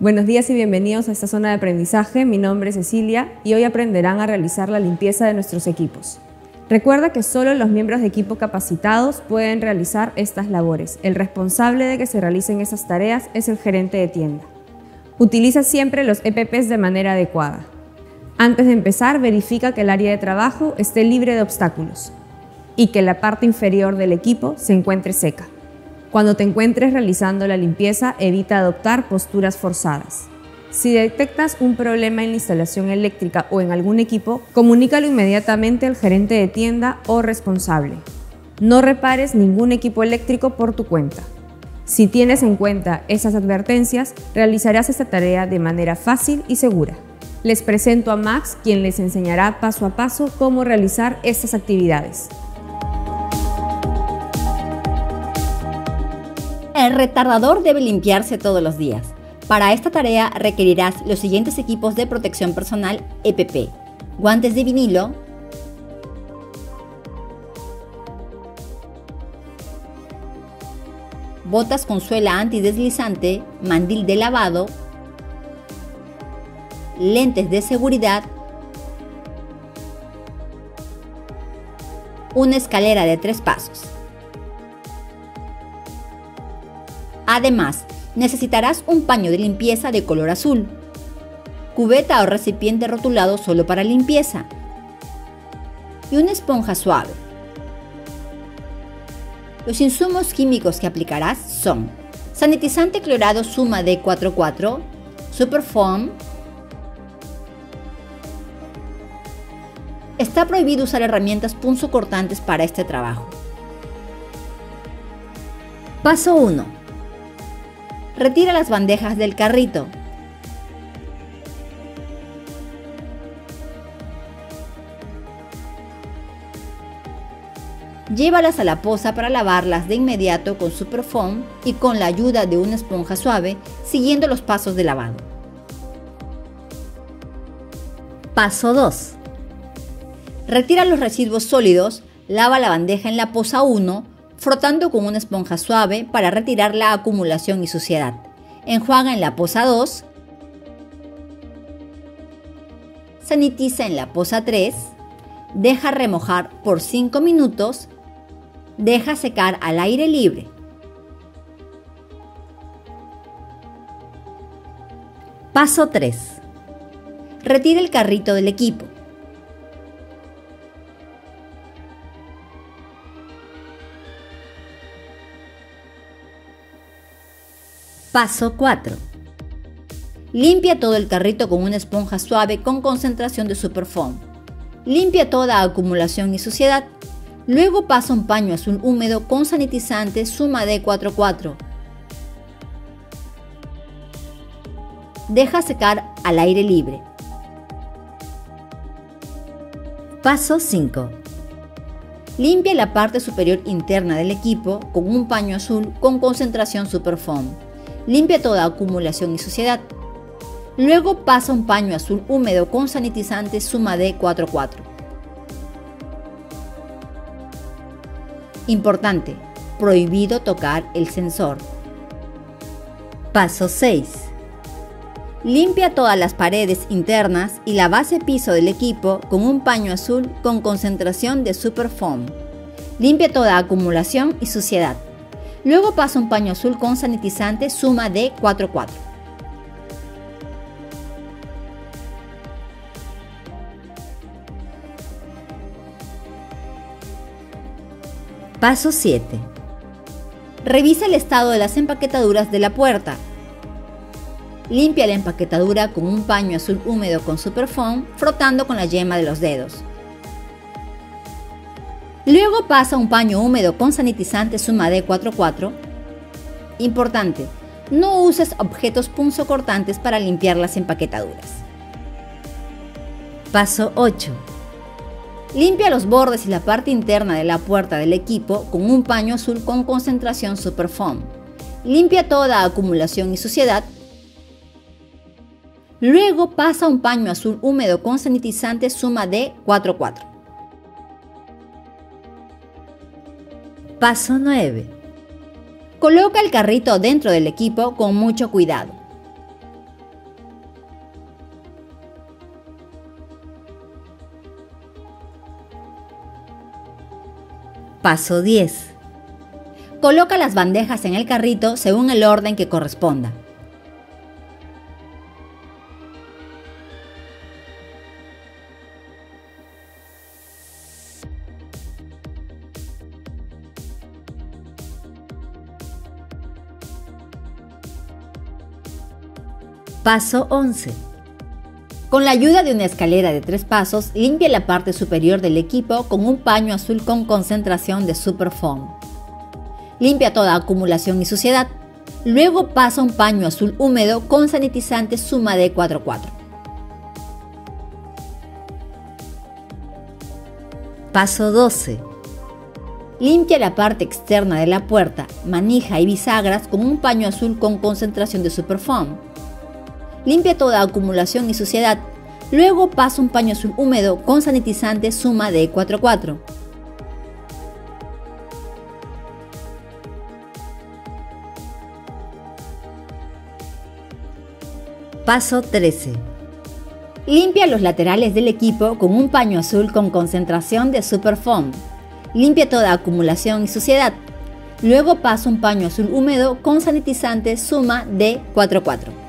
Buenos días y bienvenidos a esta zona de aprendizaje. Mi nombre es Cecilia y hoy aprenderán a realizar la limpieza de nuestros equipos. Recuerda que solo los miembros de equipo capacitados pueden realizar estas labores. El responsable de que se realicen esas tareas es el gerente de tienda. Utiliza siempre los EPPs de manera adecuada. Antes de empezar, verifica que el área de trabajo esté libre de obstáculos y que la parte inferior del equipo se encuentre seca. Cuando te encuentres realizando la limpieza, evita adoptar posturas forzadas. Si detectas un problema en la instalación eléctrica o en algún equipo, comunícalo inmediatamente al gerente de tienda o responsable. No repares ningún equipo eléctrico por tu cuenta. Si tienes en cuenta esas advertencias, realizarás esta tarea de manera fácil y segura. Les presento a Max, quien les enseñará paso a paso cómo realizar estas actividades. El retardador debe limpiarse todos los días. Para esta tarea requerirás los siguientes equipos de protección personal EPP. Guantes de vinilo, botas con suela antideslizante, mandil de lavado, lentes de seguridad, una escalera de tres pasos. Además, necesitarás un paño de limpieza de color azul, cubeta o recipiente rotulado solo para limpieza y una esponja suave. Los insumos químicos que aplicarás son sanitizante clorado Suma D44, Superfoam, Está prohibido usar herramientas punzocortantes para este trabajo. Paso 1. Retira las bandejas del carrito. Llévalas a la poza para lavarlas de inmediato con Superfoam y con la ayuda de una esponja suave, siguiendo los pasos de lavado. Paso 2. Retira los residuos sólidos, lava la bandeja en la poza 1, frotando con una esponja suave para retirar la acumulación y suciedad. Enjuaga en la poza 2, sanitiza en la poza 3, deja remojar por 5 minutos, deja secar al aire libre. Paso 3. Retira el carrito del equipo. Paso 4. Limpia todo el carrito con una esponja suave con concentración de Superfoam. Limpia toda acumulación y suciedad. Luego pasa un paño azul húmedo con sanitizante Suma D44. Deja secar al aire libre. Paso 5. Limpia la parte superior interna del equipo con un paño azul con concentración Superfoam. Limpia toda acumulación y suciedad. Luego pasa un paño azul húmedo con sanitizante Suma D44. Importante, prohibido tocar el sensor. Paso 6. Limpia todas las paredes internas y la base piso del equipo con un paño azul con concentración de Superfoam. Limpia toda acumulación y suciedad. Luego pasa un paño azul con sanitizante Suma D44. Paso 7. Revisa el estado de las empaquetaduras de la puerta. Limpia la empaquetadura con un paño azul húmedo con Superfoam frotando con la yema de los dedos. Luego pasa un paño húmedo con sanitizante Suma D44. Importante, no uses objetos punzocortantes para limpiar las empaquetaduras. Paso 8. Limpia los bordes y la parte interna de la puerta del equipo con un paño azul con concentración Superfoam. Limpia toda acumulación y suciedad. Luego pasa un paño azul húmedo con sanitizante Suma D44. Paso 9. Coloca el carrito dentro del equipo con mucho cuidado. Paso 10. Coloca las bandejas en el carrito según el orden que corresponda. Paso 11. Con la ayuda de una escalera de tres pasos, limpia la parte superior del equipo con un paño azul con concentración de Superfoam. Limpia toda acumulación y suciedad. Luego pasa un paño azul húmedo con sanitizante Suma D44. Paso 12. Limpia la parte externa de la puerta, manija y bisagras con un paño azul con concentración de Superfoam. Limpia toda acumulación y suciedad. Luego pasa un paño azul húmedo con sanitizante Suma D44. Paso 13. Limpia los laterales del equipo con un paño azul con concentración de Superfoam. Limpia toda acumulación y suciedad. Luego pasa un paño azul húmedo con sanitizante Suma D44.